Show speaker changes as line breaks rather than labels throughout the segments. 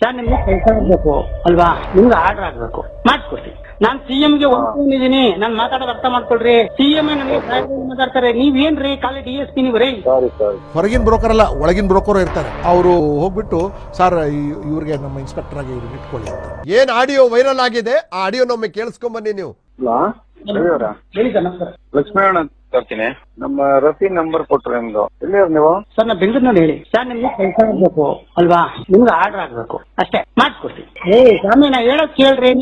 Sir ನಿಮ್ಗೆ ಕೆಲಸ ಆಗ್ಬೇಕು ಅಲ್ವಾ? ನಿಮ್ಗೆ ಆರ್ಡರ್ ಆಗ್ಬೇಕು. ಮಾಡ್ಕೊಡ್ತೀನಿ ನಾನ್ ಸಿಎಂ ಗೆ ಒಪ್ಕೊಂಡಿದೀನಿ ನಾನ್ ಮಾತಾಡೋದು ಅರ್ಥ ಮಾಡ್ಕೊಳ್ರಿ. ಸಿಎಂ ನನಗೆ ಮಾತಾಡ್ತಾರೆ ಮಾತಾಡ್ತಾರೆ. ನೀವೇನ್ರಿ? ಖಾಲಿ ಡಿ ಎಸ್ ಪಿ ನೀವು ರೀ
ಸಾರಿ ಸಾರಿ
ಹೊರಗಿನ ಬ್ರೋಕರ್ ಅಲ್ಲ ಒಳಗಿನ ಬ್ರೋಕರ್ ಇರ್ತಾರೆ. ಅವರು ಹೋಗ್ಬಿಟ್ಟು ಸರ್ ಇವ್ರಿಗೆ ನಮ್ಮ ಇನ್ಸ್ಪೆಕ್ಟರ್ ಆಗಿ ಇವ್ರಿಗೆ ಇಟ್ಕೊಳ್ಳಿ ಅಂತ.
ಏನ್ ಆಡಿಯೋ ವೈರಲ್ ಆಗಿದೆ? ಆ ಆಡಿಯೋನೊಮ್ಮೆ ಕೇಳಿಸ್ಕೊಂಬನ್ನಿ ನೀವು
ಬನ್ನಿ ನೀವು.
ಹೇಳಿ ಸರ್ ನಮಸ್ಕಾರ.
ಬರ್ತೀನಿ ನಮ್ಮ ರಫಿ ನಂಬರ್ ಕೊಟ್ರು ನಿಮ್ದು. ಎಲ್ಲಿ ನೀವು?
ಸರ್ ನಾ ಬೆಂಗಳೂರಿನಲ್ಲಿ ಹೇಳಿ. ಸರ್ ನಿಮ್ಗೆ ಕೆಲಸ ಆಗ್ಬೇಕು ಅಲ್ವಾ? ನಿಮ್ಗೆ ಆರ್ಡರ್ ಆಗ್ಬೇಕು. ಅಷ್ಟೇ ಮಾಡ್ಕೊಡ್ತೀನಿ. ಏ ಸ್ವಾಮಿ ನಾ ಹೇಳೋದ್ ಕೇಳ್ರಿ.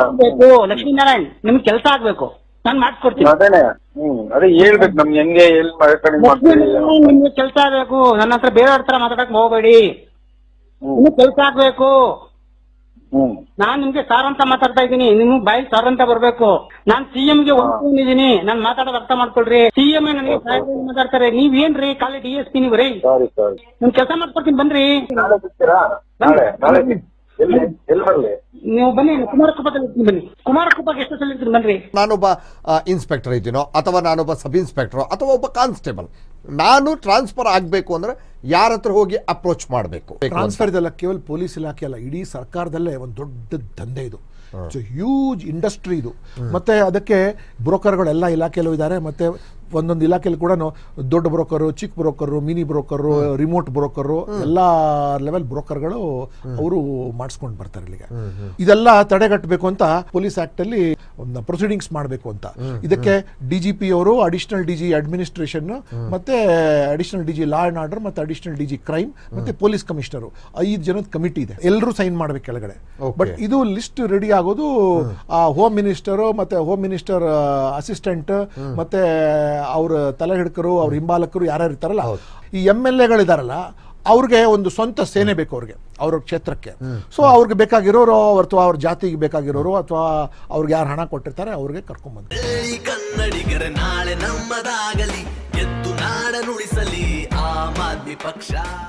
ಆಗ್ಬೇಕು. ಲಕ್ಷ್ಮೀನಾರಾಯಣ್ ನಿಮ್ಗೆ ಕೆಲಸ ಆಗ್ಬೇಕು. ನಾನ್ ಮಾಡ್ಕೊಡ್ತೀನಿ.
ಅದೇನೆ ಹ್ಮ್ ಅದೇ ಹೇಳ್ಬೇಕು ನಮ್ಗೆ ಹೆಂಗೆ ಎಲ್ಲಿ ರೆಕಾರ್ಡಿಂಗ್ ಮಾಡ್ತೀವಿ
ಲಕ್ಷ್ಮೀನಾರಾಯಣ್ ನಿಮ್ಗೆ ಕೆಲಸ ಆಗ್ಬೇಕು. ನನ್ನ ಹತ್ರ ಬೇರೆ ಹತ್ರ ಮಾತಾಡಕ್ ಹೋಗ್ಬೇಡಿ.
ಹ್ಮ್.
ನಿಮ್ಗೆ ಕೆಲಸ ಆಗ್ಬೇಕು. ನಾನ್ ನಿಮ್ಗೆ ಸಾರ್ ಅಂತ ಮಾತಾಡ್ತಾ ಇದ್ದೀನಿ. ನಿಮ್ ಬಾಯಿ ಸಾರ್ ಅಂತ ಬರ್ಬೇಕು. ನಾನ್ ಸಿಎಂ ಗೆ ಒಪ್ಕೊಂಡಿದೀನಿ ನಾನ್ ಮಾತಾಡೋದು ಅರ್ಥ ಮಾಡ್ಕೊಳ್ರಿ. ಸಿಎಂ ನನಗೆ ಮಾತಾಡ್ತಾರೆ. ಮಾತಾಡ್ತಾರೆ ಏನ್ರಿ ಖಾಲಿ ಡಿ ಎಸ್ ಪಿ ನೀವು ರೀ?
ಸಾರಿ ಸಾರಿ.
ನಿಮ್ ಕೆಲಸ ಮಾಡ್ಕೊಡ್ತೀನಿ ಬನ್ರಿ. ನೀವು ಬನ್ನಿ ಕುಮಾರಕೃಪದಲ್ಲಿ ಇರ್ತೀನಿ ಬನ್ನಿ. ಕುಮಾರಕೃಪಕ್ಕೆ ಎಷ್ಟು ಸಲ ಇರ್ತೀನಿ ಬನ್ರಿ.
ನಾನೊಬ್ಬ ಇನ್ಸ್ಪೆಕ್ಟರ್ ಇದ್ದೀನೋ ಅಥವಾ ನಾನೊಬ್ಬ ಸಬ್ ಇನ್ಸ್ಪೆಕ್ಟರ್ ಅಥವಾ ಒಬ್ಬ ಕಾನ್ಸ್ಟೇಬಲ್ ನಾನು ಟ್ರಾನ್ಸ್ಫರ್ ಆಗ್ಬೇಕು ಅಂದ್ರೆ ಯಾರ ಹತ್ರ ಹೋಗಿ ಅಪ್ರೋಚ್ ಮಾಡಬೇಕು?
ಟ್ರಾನ್ಸ್ಫರ್ ಇದೆಲ್ಲ ಕೇವಲ ಪೊಲೀಸ್ ಇಲಾಖೆ ಅಲ್ಲ ಇಡೀ ಸರ್ಕಾರದಲ್ಲೇ ಒಂದು ದೊಡ್ಡ ದಂಧೆ ಇದು. ಹ್ಯೂಜ್ ಇಂಡಸ್ಟ್ರಿ ಇದು. ಮತ್ತೆ ಅದಕ್ಕೆ ಬ್ರೋಕರ್ಗಳೆಲ್ಲ ಇಲಾಖೆಯಲ್ಲೂ ಇದ್ದಾರೆ ಮತ್ತೆ ಒಂದೊಂದು ಇಲಾಖೆಯಲ್ಲಿ ಕೂಡ ದೊಡ್ಡ ಬ್ರೋಕರು ಚಿಕ್ಕ broker mini broker remote broker ಎಲ್ಲ ಲೆವೆಲ್ ಬ್ರೋಕರ್ಗಳು ಅವರು ಮಾಡಿಸ್ಕೊಂಡು ಬರ್ತಾರೆ ಇಲ್ಲಿಗೆ. ಇದೆಲ್ಲ ತಡೆಗಟ್ಟಬೇಕು ಅಂತ ಪೊಲೀಸ್ ಆಕ್ಟ್ ಅಲ್ಲಿ ಒಂದು ಪ್ರೊಸೀಡಿಂಗ್ಸ್ ಮಾಡಬೇಕು ಅಂತ. ಇದಕ್ಕೆ ಡಿ ಜಿ ಪಿ ಅವರು ಅಡಿಷನಲ್ ಡಿ ಜಿ ಅಡ್ಮಿನಿಸ್ಟ್ರೇಷನ್ ಮತ್ತೆ additional D G law and order ಮತ್ತೆ ಅಡಿಷನಲ್ ಡಿ ಜಿ ಕ್ರೈಮ್ ಮತ್ತೆ ಪೊಲೀಸ್ ಕಮಿಷನರ್. ಐದು ಜನದ ಕಮಿಟಿ ಇದೆ. ಎಲ್ಲರೂ ಸೈನ್ ಮಾಡ್ಬೇಕು ಕೆಳಗಡೆ. ಬಟ್ ಇದು ಲಿಸ್ಟ್ ರೆಡಿ ಆಗೋದು ಹೋಮ್. ಮಿನಿಸ್ಟರ್ ಮತ್ತೆ ಹೋಮ್ ಮಿನಿಸ್ಟರ್ ಅಸಿಸ್ಟೆಂಟ್ ಮತ್ತೆ ಅವ್ರ ತಲೆ ಹಿಡ್ಕರು ಅವ್ರ ಹಿಂಬಾಲಕರು ಯಾರ್ಯಾರು ಇರ್ತಾರಲ್ಲ ಈ ಎಂ ಎಲ್ ಎಗಳಿದಾರಲ್ಲ ಅವ್ರಿಗೆ ಒಂದು ಸ್ವಂತ ಸೇನೆ ಬೇಕು ಅವ್ರಿಗೆ ಅವ್ರ ಕ್ಷೇತ್ರಕ್ಕೆ. ಸೊ ಅವ್ರಿಗೆ ಬೇಕಾಗಿರೋರು ಅಥವಾ ಅವ್ರ ಜಾತಿಗೆ ಬೇಕಾಗಿರೋರು ಅಥವಾ ಅವ್ರಿಗೆ ಯಾರು ಹಣ ಕೊಟ್ಟಿರ್ತಾರೆ ಅವ್ರಿಗೆ ಕರ್ಕೊಂಡ್ಬಂದು
ಕನ್ನಡಿಗರ ನಾಳೆ ನಮ್ಮದಾಗಲಿ. ಎದ್ದು ನಾಡ buckshot